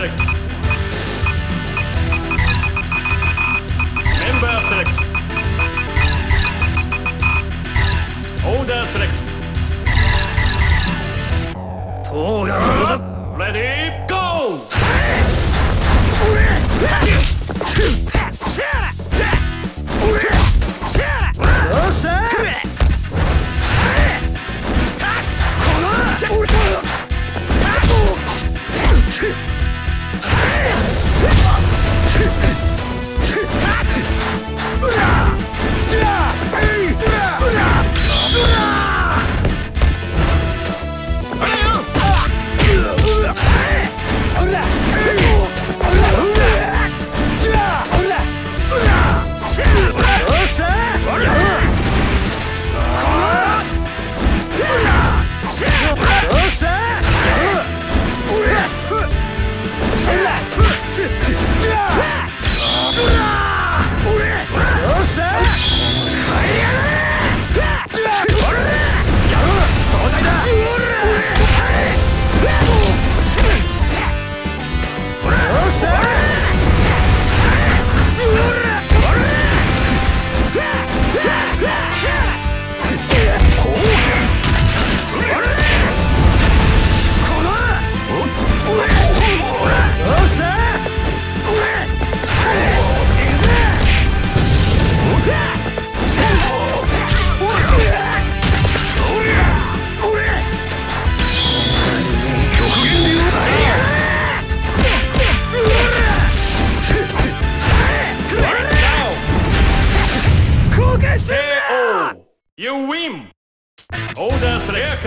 select. Member select. Order select. 塔が Ready, よっしゃよ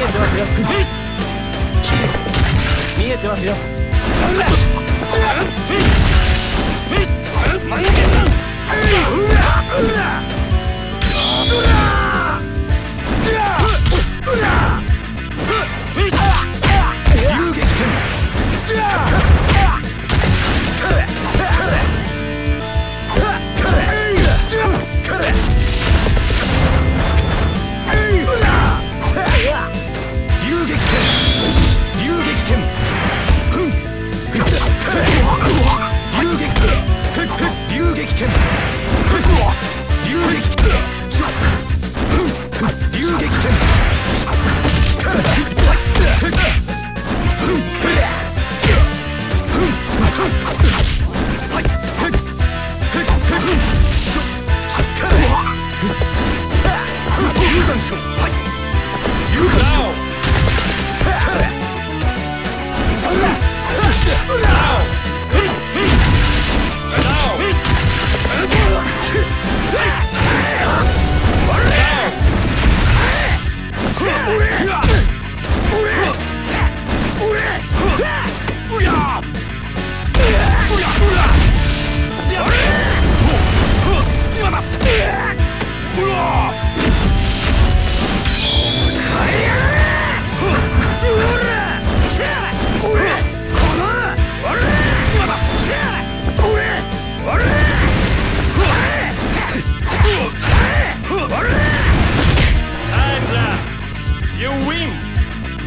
見えてますよ。見えてますよ。遊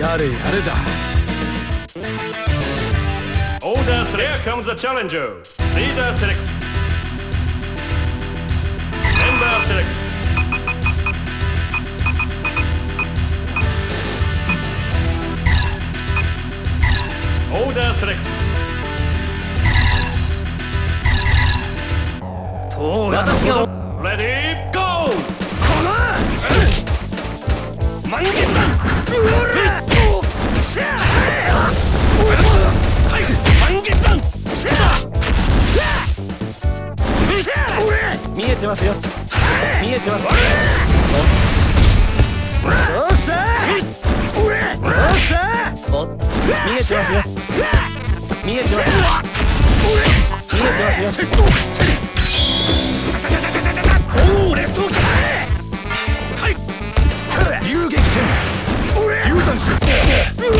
やれやれだ Order. Here comes the challenger. Leader select. Member select. Order select. 私が Ready, go! 満月さん見えてますよ。見えてます。よっ。しゃよっ。しゃお見えてますよ。見えてます。よ見えてますよ。おおレフトはい。遊撃剣。遊山手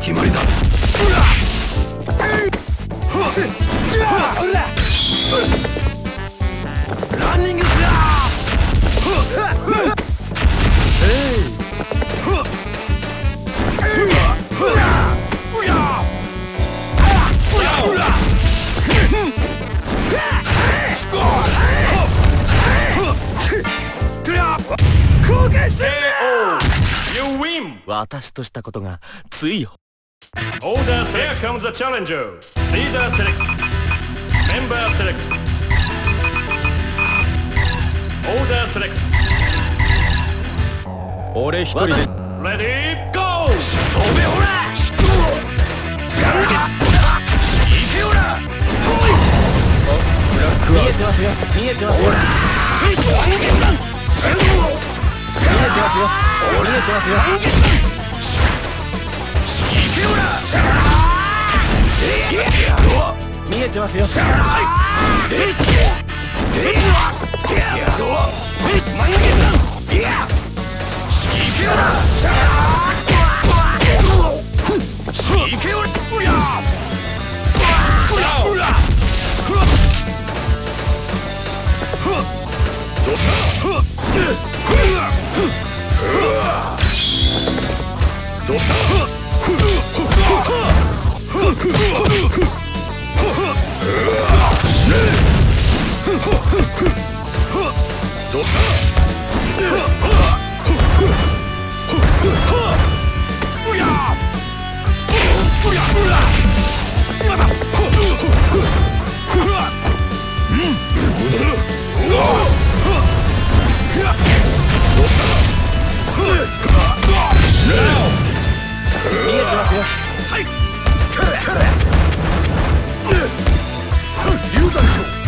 決まりだ。ランニングし攻撃して You win! 私としたことがついよ。オーダーセレクトチャレンジャーダーセレクオーダーセレクト俺一人でレディーゴー飛べほら！見えてますよ。見えてま見えてますよ。どうしたどうしたどう見えてますよ。流山賞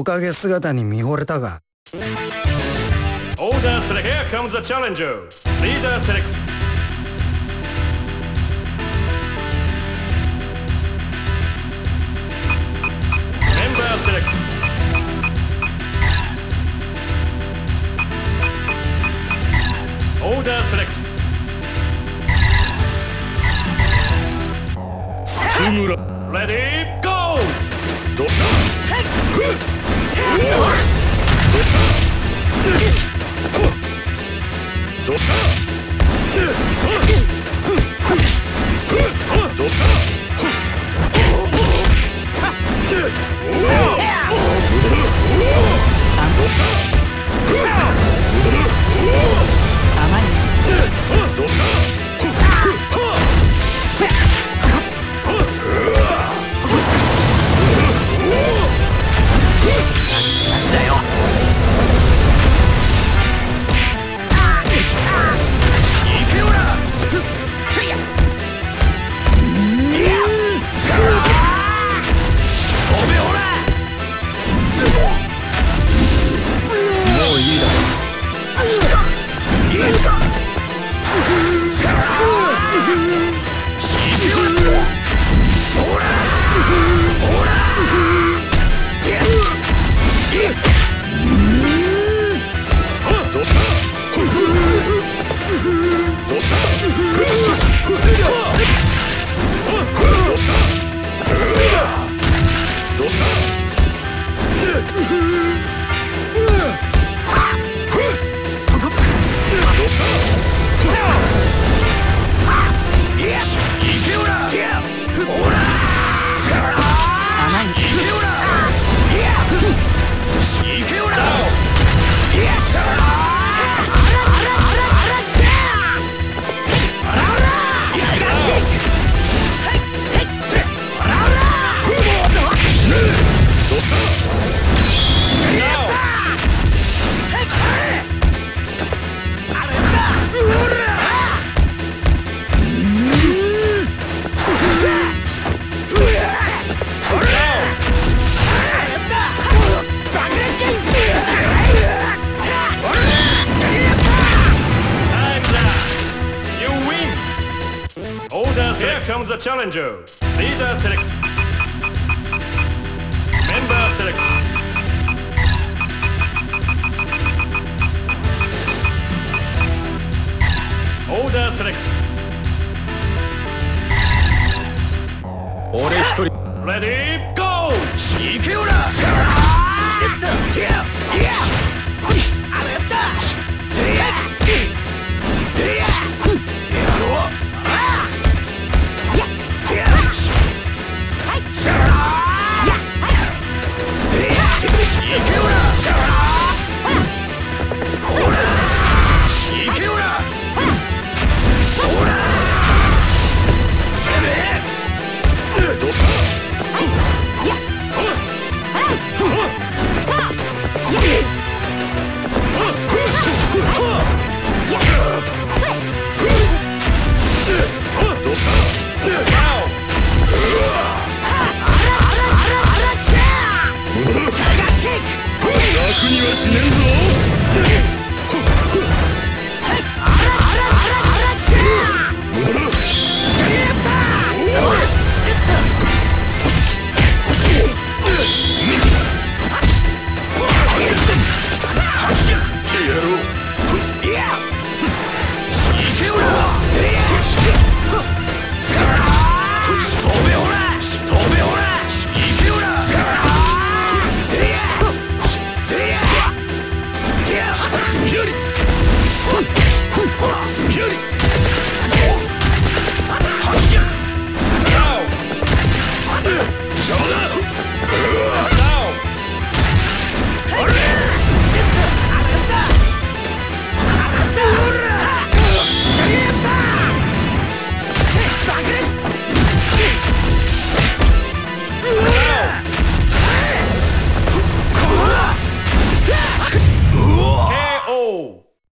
おかげ姿に見惚れたが Order select. Here comes the challenger. Leader select. Member select. Order select. Sumura. Ready, go! Dosha! どうした？comes the challenger. Leader select. Member select. Order select. Ready? 楽にはしねんぞ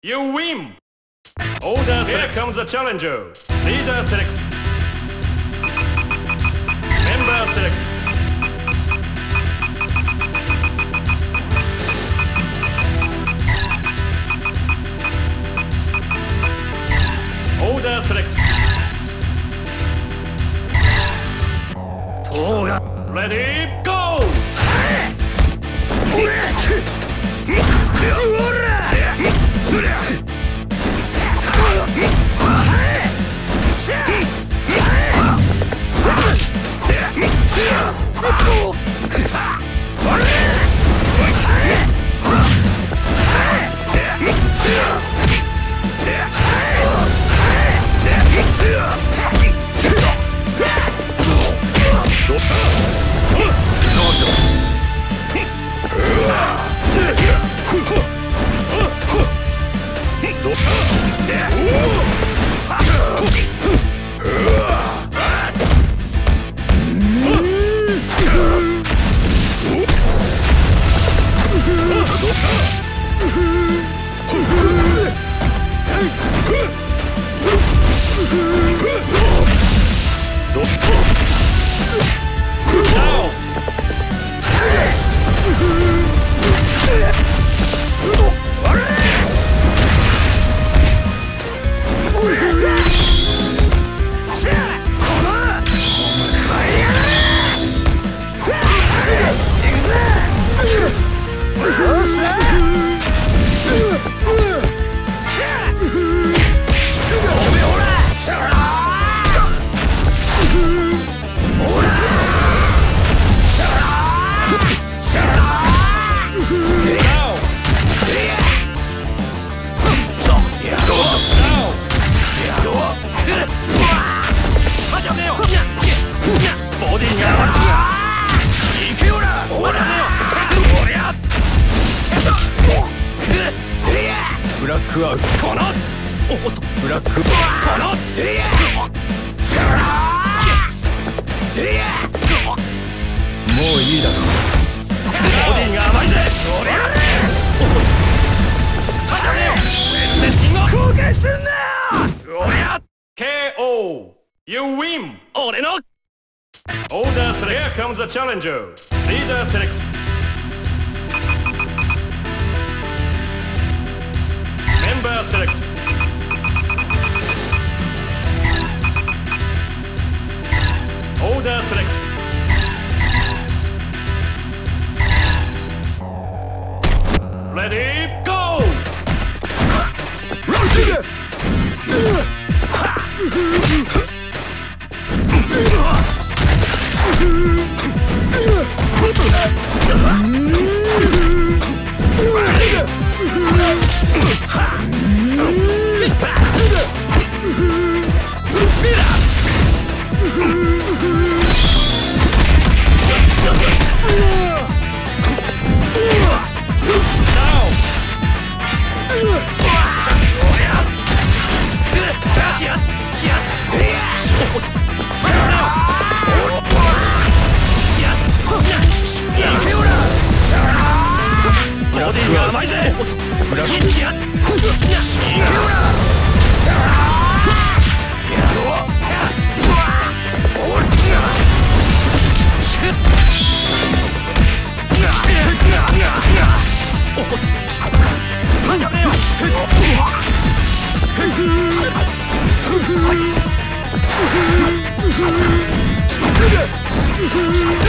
You win! Order Here comes the challenger. Leader select. Member select. Order select. Toga. Ready, go! どうしたおブラック Mm-hmm. Ooh.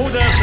order.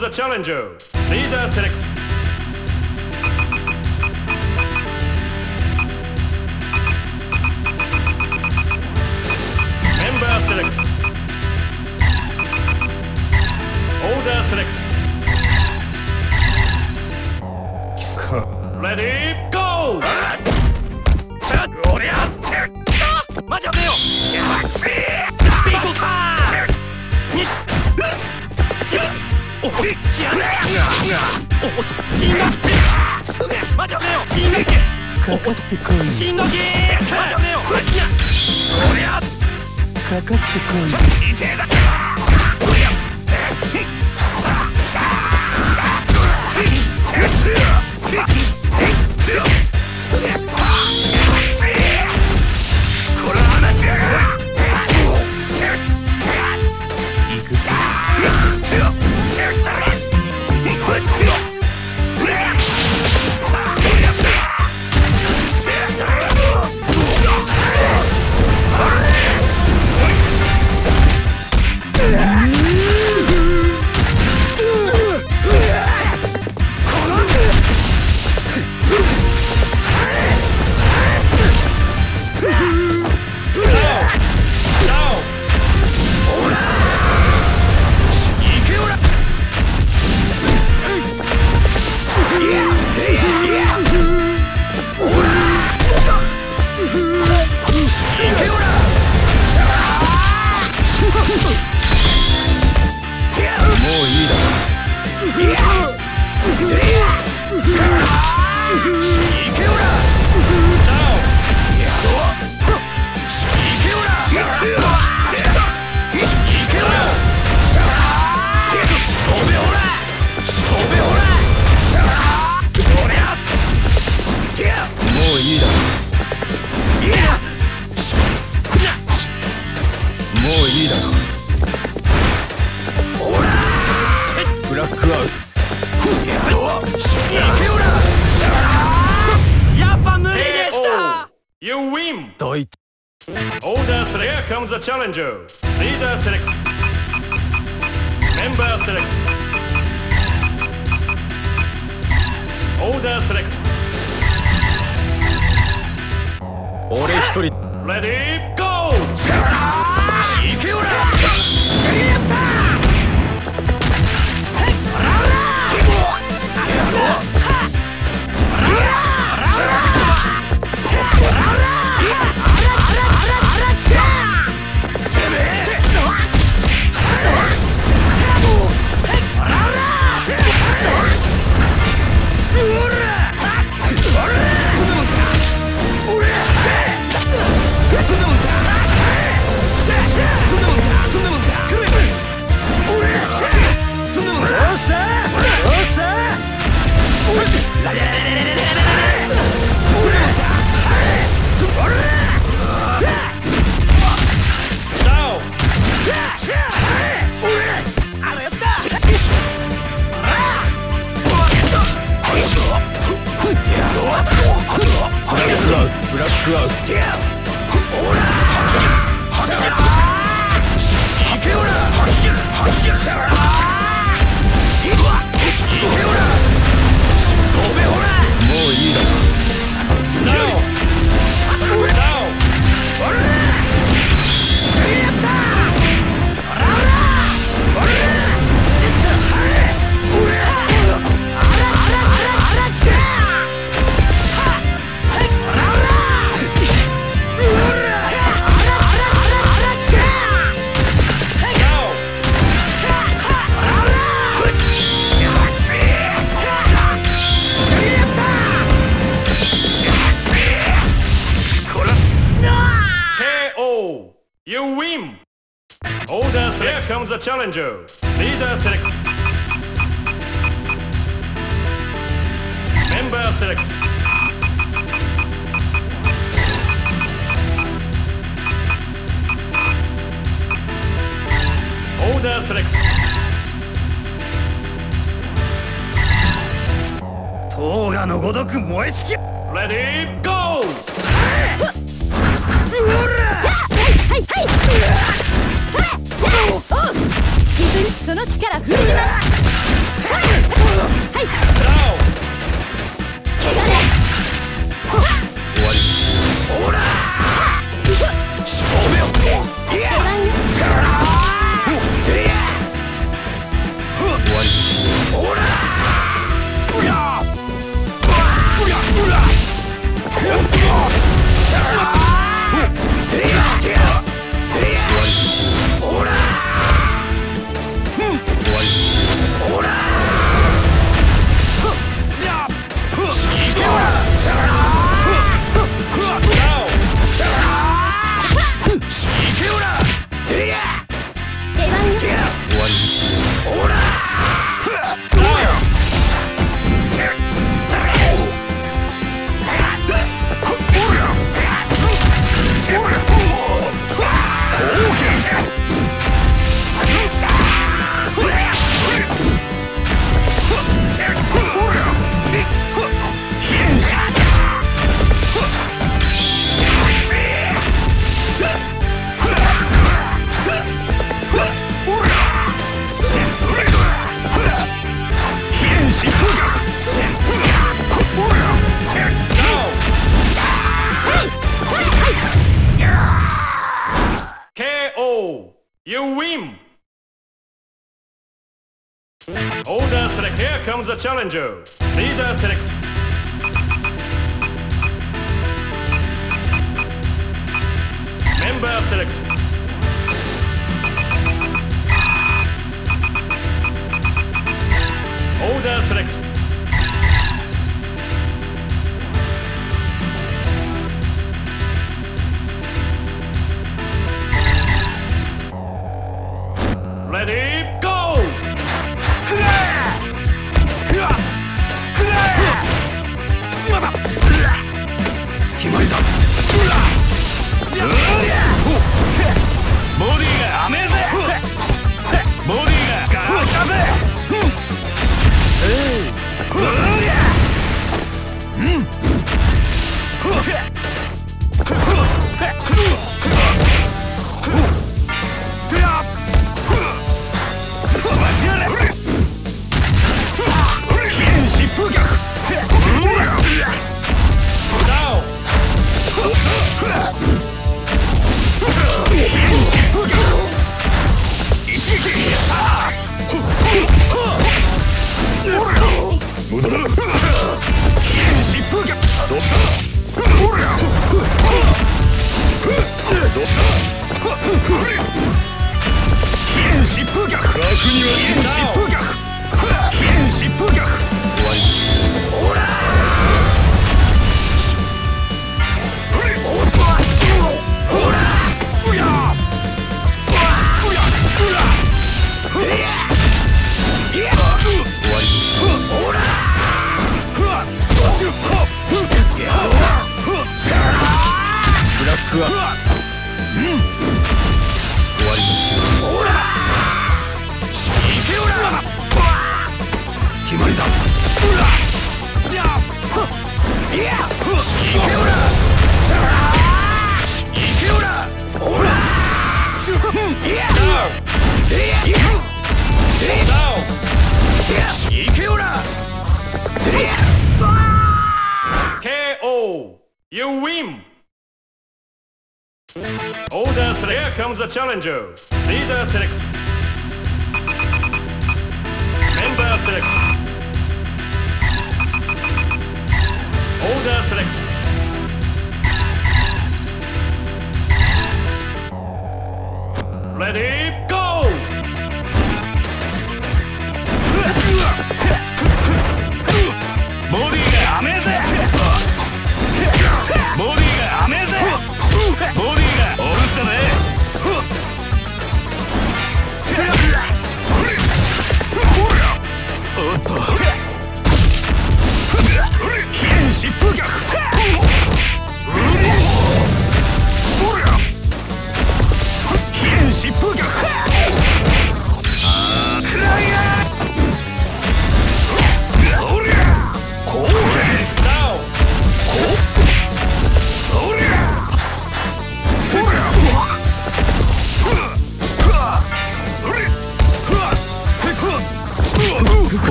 becomes the challenger. Leader select. Member select. Order select. Ready, go! 俺はテッカマジやめようシャクシービコカー Hit! Yeah! チャレンジャリーダーセレクトメンバーセレクトオーダーセレクト俺一人レディーゴーいけ banjo. の力フル the challenger. Leader select. Member select. challenger. Leader select. Member select. Order select. Ready?